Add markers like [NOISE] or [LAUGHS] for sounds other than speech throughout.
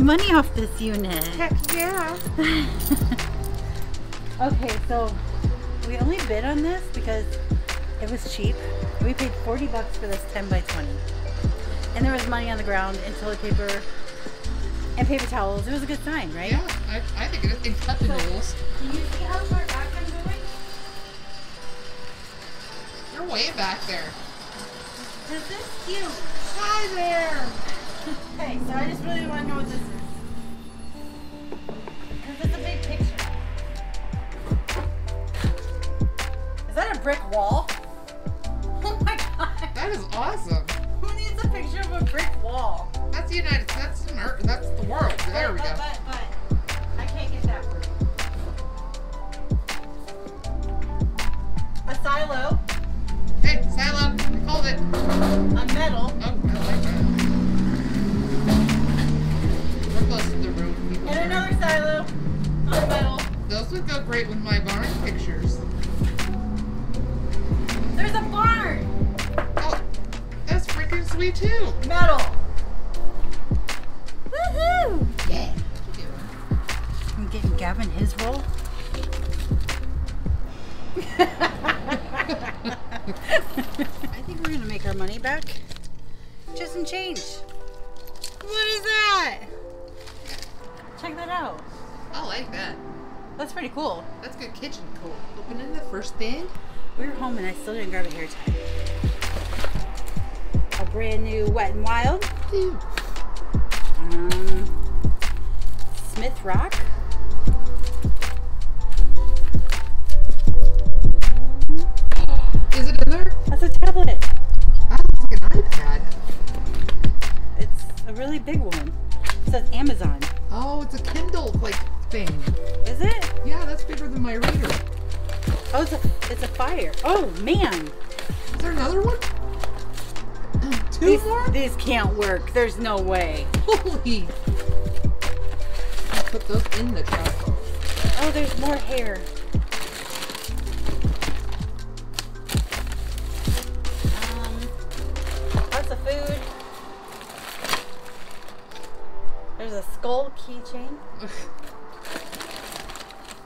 money off this unit. Heck yeah. [SIGHS] Okay, so we only bid on this because it was cheap. We paid 40 bucks for this 10 by 20. And there was money on the ground and toilet paper and paper towels. It was a good sign, right? Yeah, I, I think it is. They cut the noodles. Can you see how far back I'm going? You're way back there. This is cute. Hi there. [LAUGHS] Okay, so I just really want to know what this is. Brick wall? [LAUGHS] Oh my god. That is awesome. Who needs a picture of a brick wall? That's the United States. That's, Earth- that's the world. There we but, go. But, but, I can't get that word. A silo, Hey, silo. I called it. a metal, Oh, I like that. We're close to the room. And another silo, a metal. Those would go great with my barn I think we're gonna make our money back. Just in change. What is that? Check that out. I like that. That's pretty cool. That's good kitchen cool. Opening the first thing. We were home and I still didn't grab a hair tie. A brand new Wet and Wild. Um, Smith Rock. Says Amazon. Oh, it's a Kindle like thing. Is it? Yeah, that's bigger than my reader. Oh, it's a, it's a fire. Oh, man. Is there another one? [CLEARS THROAT] Two These, more? these can't work. There's no way. Holy! I'll put those in the truck. Oh, there's more hair. A skull keychain.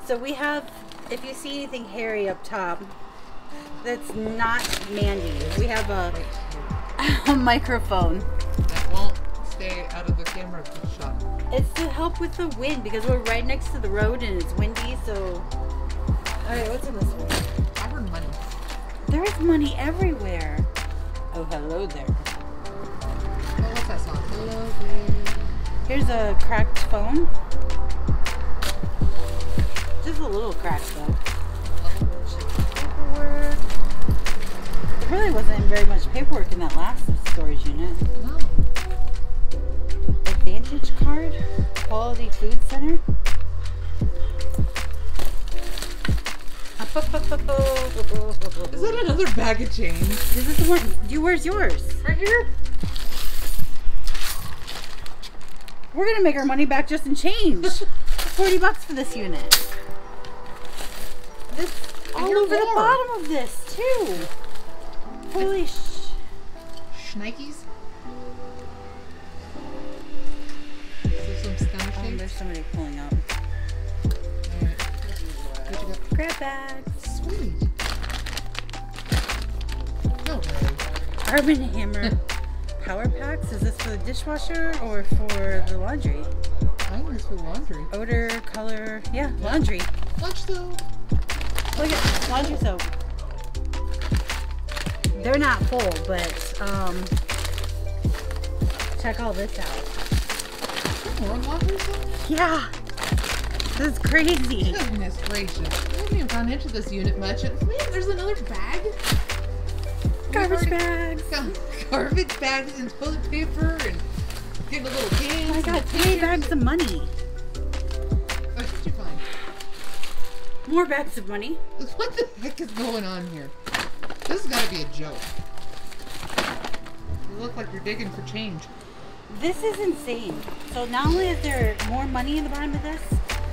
So we have, if you see anything hairy up top, that's not Mandy. We have a, [LAUGHS] a microphone. That won't stay out of the camera shot. It's to help with the wind because we're right next to the road and it's windy. So, all right, what's in this one? I heard money. There's money everywhere. Oh, hello there. Oh, what's that song? Hello there. Here's a cracked phone. Just a little cracked though. Paperwork. There really wasn't very much paperwork in that last storage unit. No. Advantage card. Quality Food Center. Is that another bag of change? Is the one? You, where's yours? Right here? We're gonna make our money back just in change. [LAUGHS] Forty bucks for this unit. This all hear over the bottom of this too. Holy sh! Schnikes? Is there some stunner Oh, shapes? there's somebody pulling up. Alright. What you got? Grab bag. Sweet. No way. Carbon hammer. [LAUGHS] Power packs. Is this for the dishwasher or for the laundry? I think it's for laundry. Odor, color. Yeah, laundry. Lunch though. Look at laundry soap. They're not full, but um, check all this out. More laundry soap? Yeah, this is crazy. Goodness gracious. I haven't even gone into this unit much. Man, there's another bag. Garbage bags. [LAUGHS] Garbage bags and toilet paper and getting a little cans. I got three bags of money. Oh, what did you find? More bags of money. [LAUGHS] What the heck is going on here? This has got to be a joke. You look like you're digging for change. This is insane. So not only is there more money in the bottom of this,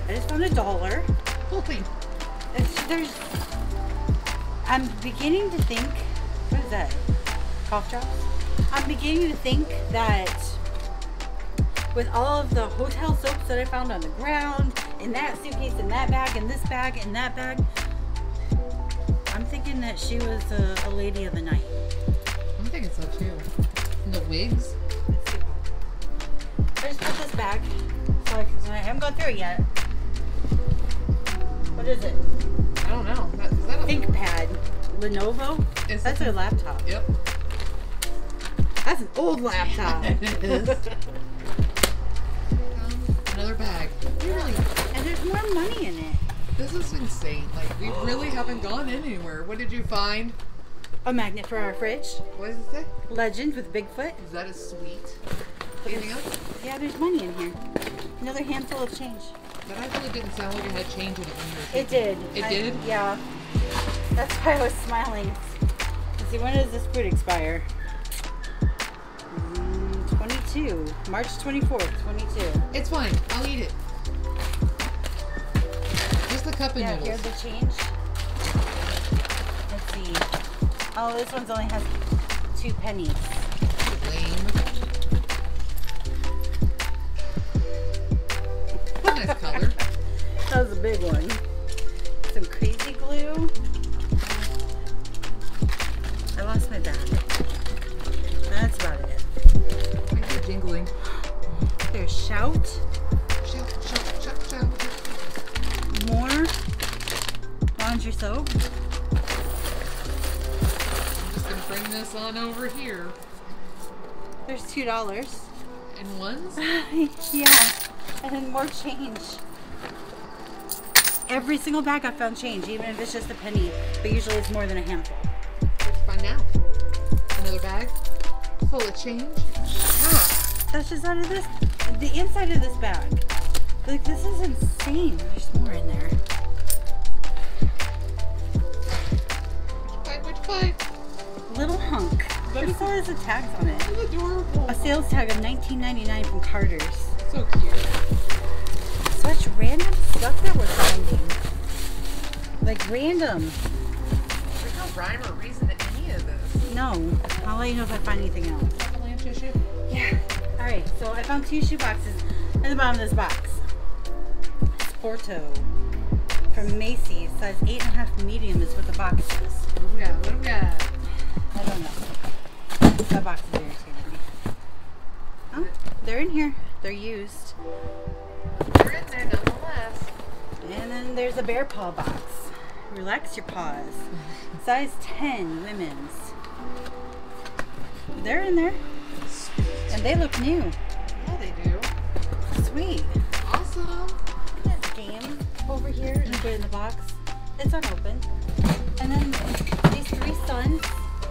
I just found a dollar. Holy. It's, there's. I'm beginning to think. What is that? Cough drops. I'm beginning to think that with all of the hotel soaps that I found on the ground, in that suitcase, in that bag, in this bag, in that bag. I'm thinking that she was a, a lady of the night. I'm thinking so too. And the wigs. Let's see. I just put this back. So I, I haven't gone through it yet. What is it? I don't know. That, is that a ThinkPad. Lenovo? Is That's a laptop. Yep. That's an old laptop. [LAUGHS] It is. Um, [LAUGHS] another bag. Really? and there's more money in it. This is insane. Like we [GASPS] really haven't gone anywhere. What did you find? A magnet for our fridge. What does it say? Legend with Bigfoot. Is that a sweet? Anything else? Yeah, there's money in here. Another handful of change. That actually didn't sound like it had change in it when you were It did. It I- did? Yeah. That's why I was smiling. Let's see, when does this food expire? Mm, 22. March 24th, 22. It's fine. I'll eat it. Just the cup of Yeah, noodles. here's the change. Let's see. Oh, this one's only has two pennies. Lame. nice color. [LAUGHS] That was a big one. Some crazy shout. Shout, shout, shout, shout. More laundry soap. I'm just gonna bring this on over here. There's two dollars. And ones? [LAUGHS] yeah, and then more change. Every single bag I found change, even if it's just a penny, but usually it's more than a handful. Let's find out. Another bag full of change. Ah, That's just out of this, the inside of this bag. Like this is insane. There's more in there. find which find. Little hunk. What do you call this? The tags on it. This is adorable. A sales tag of 19.99 from Carter's. So cute. Such random stuff that we're finding. Like random. There's no rhyme or reason to any of this. No. I'll let you know if I find anything else. Avalanche issue. Yeah. All right. So I found two shoe boxes at the bottom of this box. Sporto from Macy's, size eight and a half medium is what the box is. What do we got? What do we got? I don't know. That box is irritating me. Oh, they're in here. They're used. They're in there nonetheless. And then there's a bear paw box. Relax your paws. [LAUGHS] Size 10 women's. They're in there. And they look new. Yeah, they do. Sweet. Awesome. That game over here and put in the box. It's unopened. And then these three suns.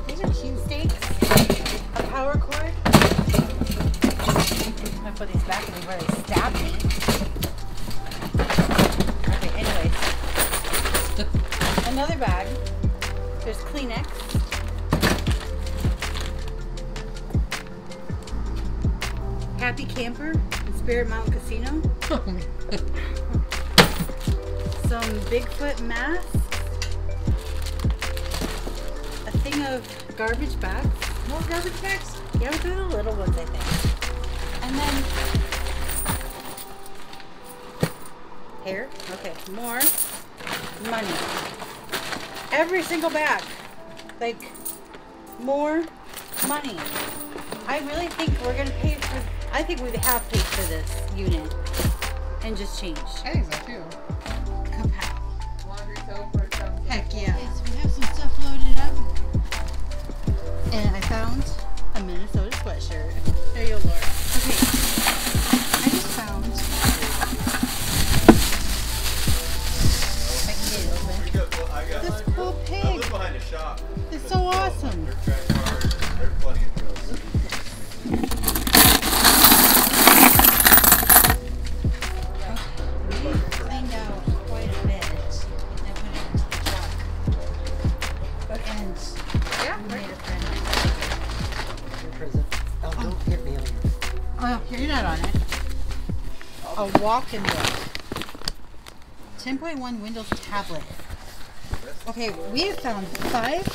These are cute steaks. A power cord. I'm gonna put these back before they stab me. Okay, anyways. Another bag. There's Kleenex. Spirit Mountain Casino. Some Bigfoot masks, a thing of garbage bags. More garbage bags? Yeah, they're the little ones, I think. And then hair. Okay, more money. Every single bag, like more money. I really think we're gonna pay. I think we have paid for this unit and just changed. I think so too. Kapow. Laundry soap or something. Heck yeah. Okay, so we have some stuff loaded up. And I found a Minnesota sweatshirt. There you go, Laura. Okay. a walk-in book. 10.1 Windows tablet. Okay, we have found five,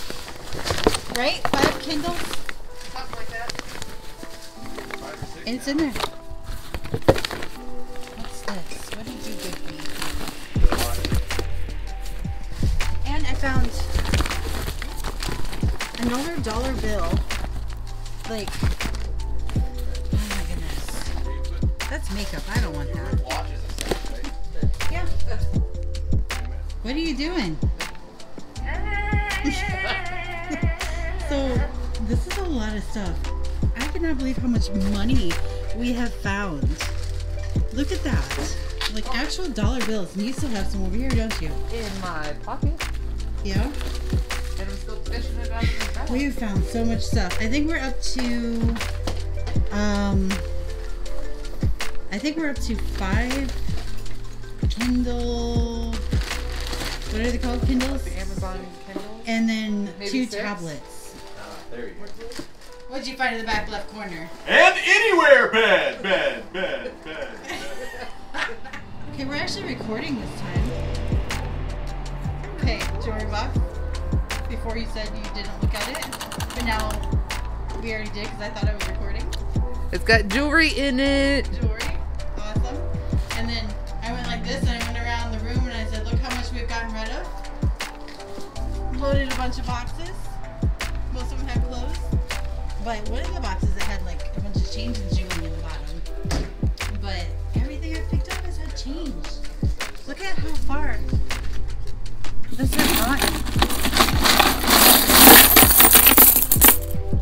right? Five Kindles? Something like that. And it's in there. What's this? What did you give me? And I found another dollar bill, like That's makeup. I don't want that. Watches and stuff, right? Yeah. What are you doing? [LAUGHS] so, this is a lot of stuff. I cannot believe how much money we have found. Look at that. Like actual dollar bills. And you still have some over here, don't you? In my pocket. Yeah. And I'm still fishing it out of the bag. We have found so much stuff. I think we're up to um I think we're up to five Kindle what are they called? Kindles? The Amazon Kindle. And then Maybe two six? tablets. Ah, there you go. What'd you find in the back left corner? And anywhere bed, bed, bed, bed. [LAUGHS] Okay, we're actually recording this time. Okay, Jory Buff. Before you said you didn't look at it, but now we already did because I thought I was recording. It's got jewelry in it. Jewelry, this and I went around the room and I said, look how much we've gotten rid of. Loaded a bunch of boxes. Most of them had clothes. But one of the boxes that had like a bunch of change and jewelry in the bottom. But everything I picked up has had change. Look at how far this has gotten.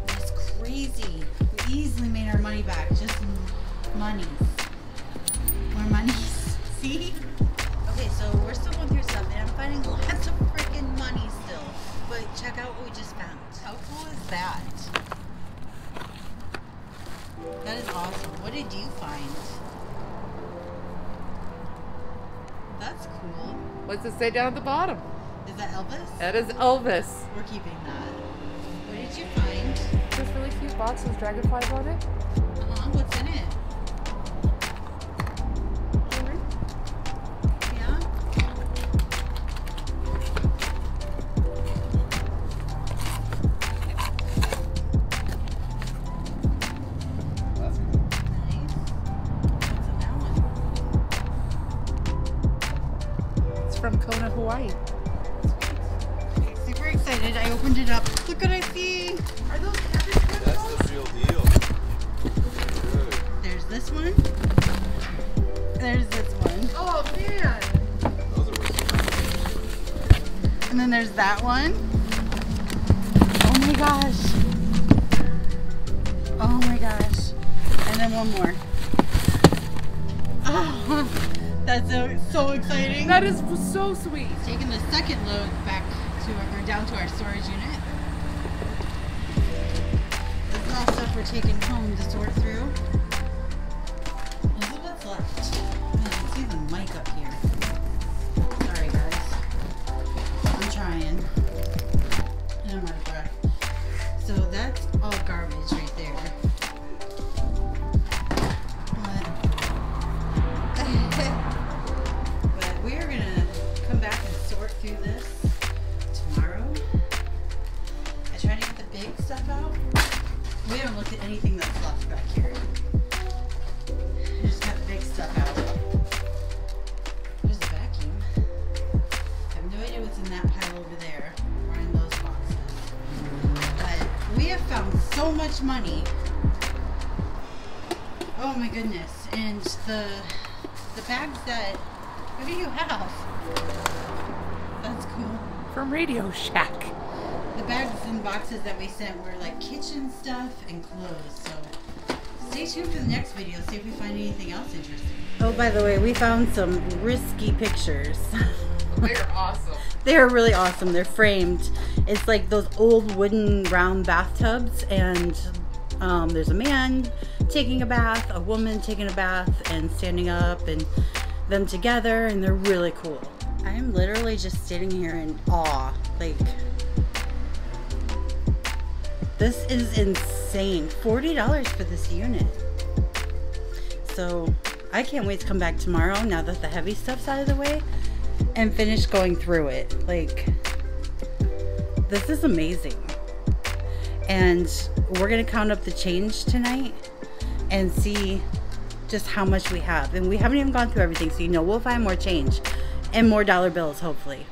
It's crazy. We easily made our money back. Just m- monies. More monies. See? [LAUGHS] Okay, so we're still going through stuff, and I'm finding lots of freaking money still. But check out what we just found. How cool is that? That is awesome. What did you find? That's cool. What's it say down at the bottom? Is that Elvis? That is Elvis. We're keeping that. What did you find? This really cute box with dragonflies on it. Uh-huh. What's in this one. There's this one. Oh man. Those are worth And then there's that one. Oh my gosh. Oh my gosh. And then one more. Oh, [LAUGHS] that's so, so exciting. That is so sweet. Taking the second load back to our, or down to our storage unit. This is all stuff we're taking home to sort through. Money. Oh my goodness. And the the bags that what do you have? That's cool. From Radio Shack. The bags and boxes that we sent were like kitchen stuff and clothes. So stay tuned for the next video. See if we find anything else interesting. Oh, by the way, we found some risky pictures. [LAUGHS] They're awesome. they are really awesome. They're framed. It's like those old wooden round bathtubs, and um, there's a man taking a bath, a woman taking a bath, and standing up, and them together, and they're really cool. I am literally just sitting here in awe. Like, this is insane. $40 for this unit. So, I can't wait to come back tomorrow now that the heavy stuff's out of the way and finish going through it. Like, this is amazing. And we're going to count up the change tonight and see just how much we have. And we haven't even gone through everything, so you know we'll find more change and more dollar bills, hopefully.